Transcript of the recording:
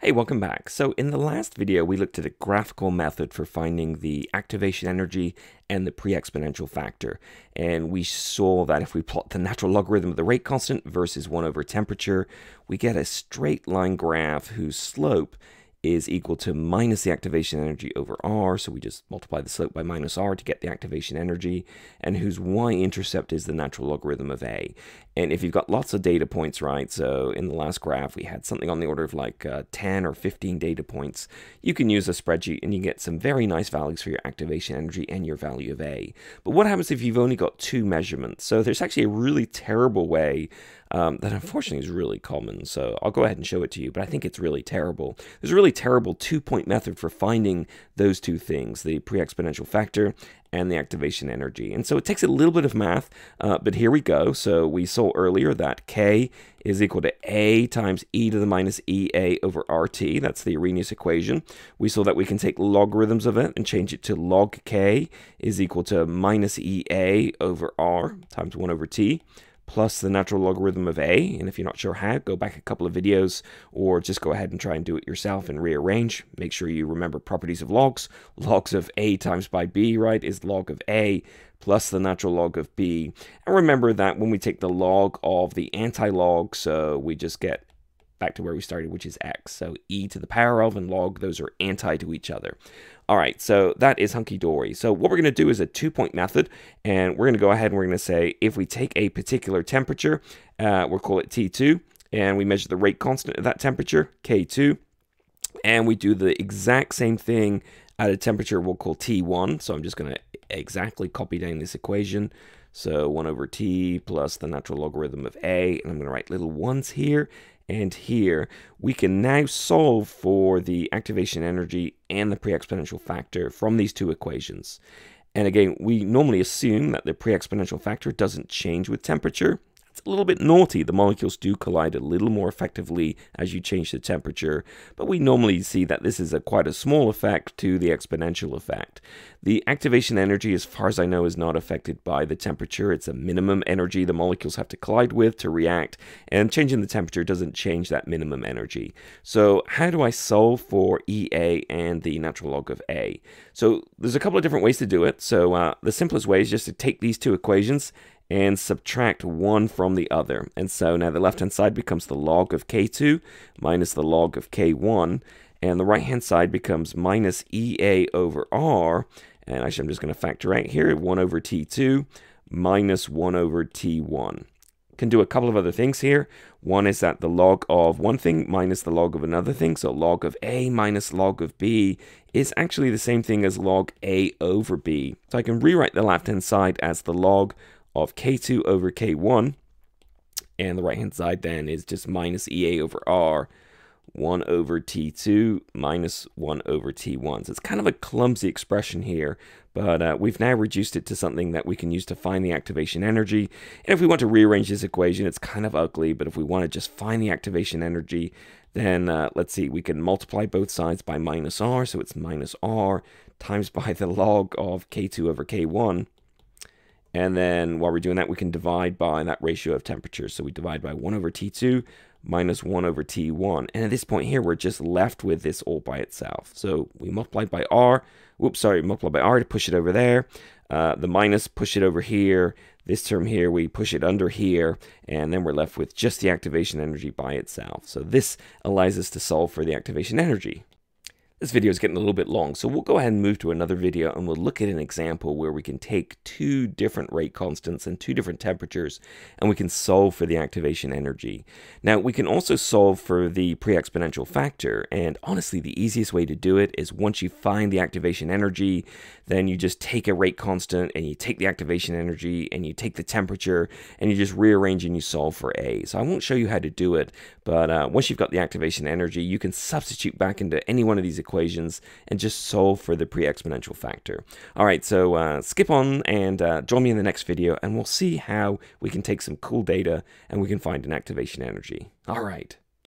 Hey, welcome back. So in the last video, we looked at a graphical method for finding the activation energy and the pre-exponential factor. And we saw that if we plot the natural logarithm of the rate constant versus 1 over temperature, we get a straight line graph whose slope is equal to minus the activation energy over r, so we just multiply the slope by minus r to get the activation energy, and whose y-intercept is the natural logarithm of a. And if you've got lots of data points, right, so in the last graph we had something on the order of like uh, 10 or 15 data points, you can use a spreadsheet and you get some very nice values for your activation energy and your value of a. But what happens if you've only got two measurements? So there's actually a really terrible way um, that unfortunately is really common. So I'll go ahead and show it to you, but I think it's really terrible. There's a really terrible two-point method for finding those two things, the pre-exponential factor and the activation energy. And so it takes a little bit of math, uh, but here we go. So we saw earlier that K is equal to A times e to the minus EA over RT. That's the Arrhenius equation. We saw that we can take logarithms of it and change it to log K is equal to minus EA over R times 1 over T plus the natural logarithm of a. And if you're not sure how, go back a couple of videos or just go ahead and try and do it yourself and rearrange. Make sure you remember properties of logs. Logs of a times by b, right, is log of a plus the natural log of b. And remember that when we take the log of the anti-log, so uh, we just get back to where we started, which is x. So e to the power of and log, those are anti to each other. All right, so that is hunky-dory. So what we're going to do is a two-point method, and we're going to go ahead and we're going to say if we take a particular temperature, uh, we'll call it T2, and we measure the rate constant at that temperature, K2, and we do the exact same thing at a temperature we'll call T1. So I'm just going to exactly copy down this equation. So 1 over t plus the natural logarithm of a, and I'm going to write little ones here and here, we can now solve for the activation energy and the pre-exponential factor from these two equations. And again, we normally assume that the pre-exponential factor doesn't change with temperature, a little bit naughty. The molecules do collide a little more effectively as you change the temperature, but we normally see that this is a quite a small effect to the exponential effect. The activation energy, as far as I know, is not affected by the temperature. It's a minimum energy the molecules have to collide with to react, and changing the temperature doesn't change that minimum energy. So how do I solve for EA and the natural log of A? So there's a couple of different ways to do it. So uh, the simplest way is just to take these two equations and subtract one from the other. And so now the left-hand side becomes the log of k2 minus the log of k1, and the right-hand side becomes minus ea over r, and actually I'm just going to factor out here, 1 over t2 minus 1 over t1. Can do a couple of other things here. One is that the log of one thing minus the log of another thing, so log of a minus log of b is actually the same thing as log a over b. So I can rewrite the left-hand side as the log of k2 over k1. And the right-hand side then is just minus EA over R, 1 over T2 minus 1 over T1. So it's kind of a clumsy expression here, but uh, we've now reduced it to something that we can use to find the activation energy. And if we want to rearrange this equation, it's kind of ugly, but if we want to just find the activation energy, then uh, let's see, we can multiply both sides by minus R, so it's minus R times by the log of K2 over K1 and then while we're doing that, we can divide by that ratio of temperature. So we divide by 1 over T2 minus 1 over T1. And at this point here, we're just left with this all by itself. So we multiply by R. Whoops, sorry, multiply by R to push it over there. Uh, the minus, push it over here. This term here, we push it under here. And then we're left with just the activation energy by itself. So this allows us to solve for the activation energy. This video is getting a little bit long, so we'll go ahead and move to another video and we'll look at an example where we can take two different rate constants and two different temperatures and we can solve for the activation energy. Now, we can also solve for the pre-exponential factor, and honestly, the easiest way to do it is once you find the activation energy, then you just take a rate constant and you take the activation energy and you take the temperature and you just rearrange and you solve for A. So I won't show you how to do it, but uh, once you've got the activation energy, you can substitute back into any one of these equations and just solve for the pre-exponential factor. All right, so uh, skip on and uh, join me in the next video and we'll see how we can take some cool data and we can find an activation energy. All right.